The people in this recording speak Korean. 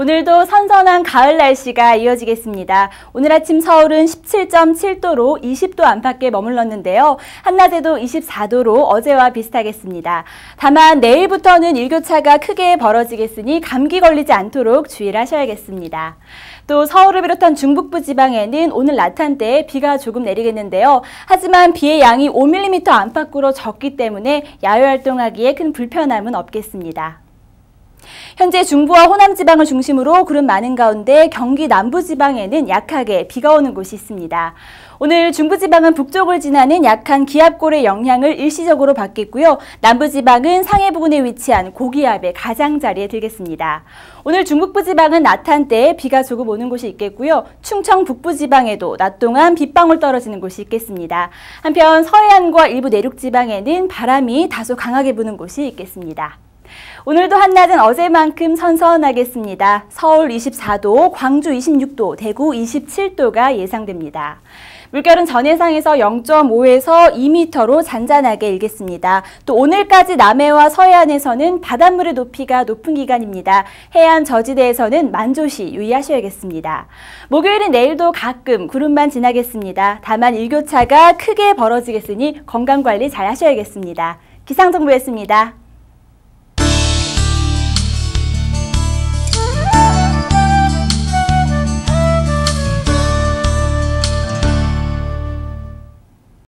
오늘도 선선한 가을 날씨가 이어지겠습니다. 오늘 아침 서울은 17.7도로 20도 안팎에 머물렀는데요. 한낮에도 24도로 어제와 비슷하겠습니다. 다만 내일부터는 일교차가 크게 벌어지겠으니 감기 걸리지 않도록 주의를 하셔야겠습니다. 또 서울을 비롯한 중북부 지방에는 오늘 낮 한때 비가 조금 내리겠는데요. 하지만 비의 양이 5mm 안팎으로 적기 때문에 야외 활동하기에 큰 불편함은 없겠습니다. 현재 중부와 호남 지방을 중심으로 구름 많은 가운데 경기 남부 지방에는 약하게 비가 오는 곳이 있습니다. 오늘 중부 지방은 북쪽을 지나는 약한 기압골의 영향을 일시적으로 받겠고요. 남부 지방은 상해 부근에 위치한 고기압의 가장자리에 들겠습니다. 오늘 중북부 지방은 낮 한때 비가 조금 오는 곳이 있겠고요. 충청 북부 지방에도 낮 동안 빗방울 떨어지는 곳이 있겠습니다. 한편 서해안과 일부 내륙 지방에는 바람이 다소 강하게 부는 곳이 있겠습니다. 오늘도 한낮은 어제만큼 선선하겠습니다. 서울 24도, 광주 26도, 대구 27도가 예상됩니다. 물결은 전해상에서 0.5에서 2m로 잔잔하게 일겠습니다. 또 오늘까지 남해와 서해안에서는 바닷물의 높이가 높은 기간입니다. 해안 저지대에서는 만조시 유의하셔야겠습니다. 목요일은 내일도 가끔 구름만 지나겠습니다. 다만 일교차가 크게 벌어지겠으니 건강관리 잘 하셔야겠습니다. 기상정보였습니다.